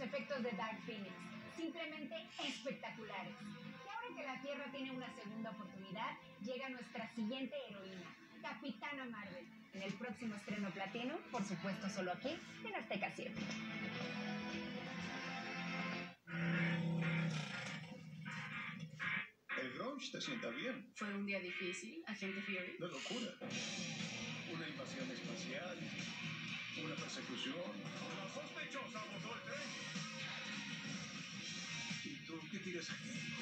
efectos de Dark Phoenix, simplemente espectaculares. Y ahora que la Tierra tiene una segunda oportunidad, llega nuestra siguiente heroína, Capitana Marvel, en el próximo estreno platino, por supuesto solo aquí, en Azteca 7. El grunge te sienta bien. Fue un día difícil, agente Fury. De locura. Una invasión espacial. Una persecución. ¿Y